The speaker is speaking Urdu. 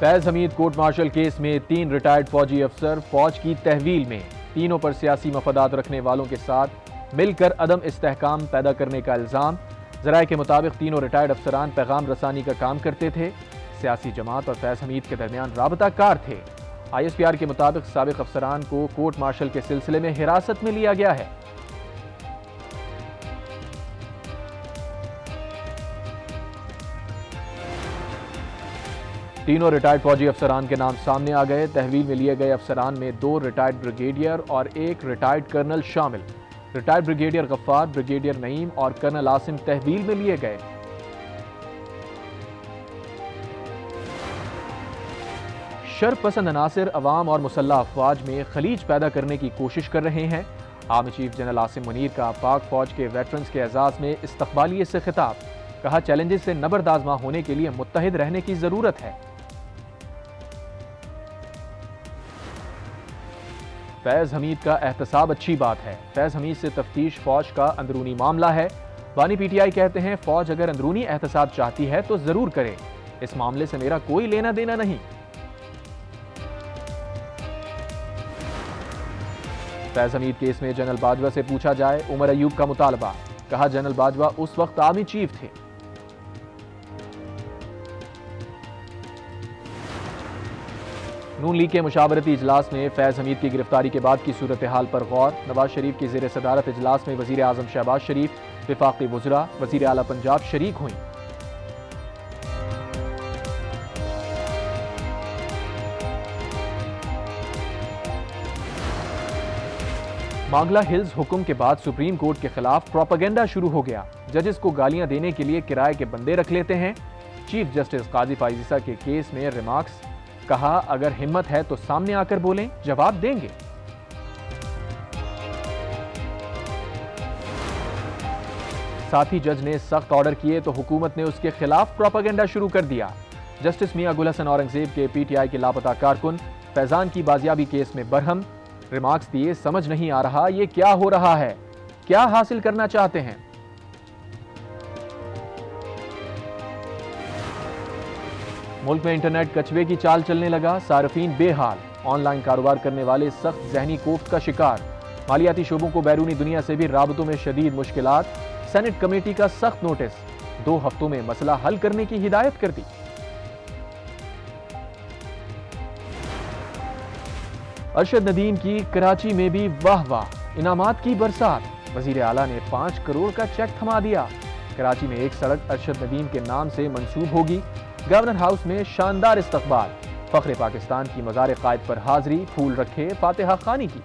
فیض حمید کوٹ مارشل کیس میں تین ریٹائرڈ فوجی افسر فوج کی تحویل میں تینوں پر سیاسی مفادات رکھنے والوں کے ساتھ مل کر عدم استحکام پیدا کرنے کا الزام۔ ذرائع کے مطابق تینوں ریٹائرڈ افسران پیغام رسانی کا کام کرتے تھے۔ سیاسی جماعت اور فیض حمید کے درمیان رابطہ کار تھے۔ آئی ایس پی آر کے مطابق سابق افسران کو کوٹ مارشل کے سلسلے میں حراست میں لیا گیا ہے۔ تینوں ریٹائرڈ فوجی افسران کے نام سامنے آ گئے۔ تحویل میں لیے گئے افسران میں دو ریٹائرڈ بریگیڈیئر اور ایک ریٹائرڈ کرنل شامل۔ Retired brigadier Ghaffar, brigadier Naeem اور کرنل آسم تحویل میں لیے گئے۔ شر پسند عناصر عوام اور مسلح افواج میں خلیج پیدا کرنے کی کوشش کر رہے ہیں۔ Army chief general Asim Munir کا پاک فوج کے ویٹرنز کے اعزاز میں استقبالیے سے خطاب۔ کہا، چیلنجز سے نبردازمہ ہونے کے لیے متحد رہنے کی ضرورت ہے۔ فیض حمید کا احتساب اچھی بات ہے۔ فیض حمید سے تفتیش فوج کا اندرونی معاملہ ہے۔ بانی پی ٹی آئی کہتے ہیں، فوج اگر اندرونی احتساب چاہتی ہے تو ضرور کرے۔ اس معاملے سے میرا کوئی لینا دینا نہیں۔ فیض حمید کیس میں جنرل باجوہ سے پوچھا جائے، عمر ایوب کا مطالبہ۔ کہا، جنرل باجوہ اس وقت آرمی چیف تھے۔ نون لیگ کے مشاورتی اجلاس میں فیض حمید کی گرفتاری کے بعد کی صورتحال پر غور، نواز شریف کی زیر صدارت اجلاس میں وزیر اعظم شہباز شریف، وفاقی وزراء، وزیر اعلیٰ پنجاب شریک ہوئیں۔ مانگلا ہلز حکم کے بعد سپریم کورٹ کے خلاف پروپیگنڈا شروع ہو گیا۔ ججز کو گالیاں دینے کے لیے کرائے کے بندے رکھ لیتے ہیں۔ چیف جسٹس قاضی فائزیسا کے کیس میں ریمارکس کہا، اگر ہمت ہے تو سامنے آ کر بولیں، جواب دیں گے۔ ساتھی جج نے سخت آرڈر کیے تو حکومت نے اس کے خلاف پروپیگنڈا شروع کر دیا۔ جسٹس میاں گل حسن اورنگزیب کے پی ٹی آئی کے لاپتہ کارکن، فیضان کی بازیابی کیس میں برہم۔ ریمارکس دیے سمجھ نہیں آ رہا، یہ کیا ہو رہا ہے؟ کیا حاصل کرنا چاہتے ہیں؟ ملک میں انٹرنیٹ کچوے کی چال چلنے لگا، صارفین بے حال۔ آن لائن کاروبار کرنے والے سخت ذہنی کوفت کا شکار۔ مالیاتی شعبوں کو بیرونی دنیا سے بھی رابطوں میں شدید مشکلات۔ سینٹ کمیٹی کا سخت نوٹس۔ دو ہفتوں میں مسئلہ حل کرنے کی ہدایت کر دی۔ ارشد ندیم کی کراچی میں بھی واہ واہ، انعامات کی برسات۔ وزیر اعلیٰ نے پانچ کروڑ کا چیک تھما دیا۔ کراچی میں ایک سڑک ارشد ندیم کے نام سے منسوب ہوگی۔ گورنر ہاؤس میں شاندار استقبال۔ فخر پاکستان کی مزار قائد پر حاضری پھول رکھے فاتحہ خانی کی۔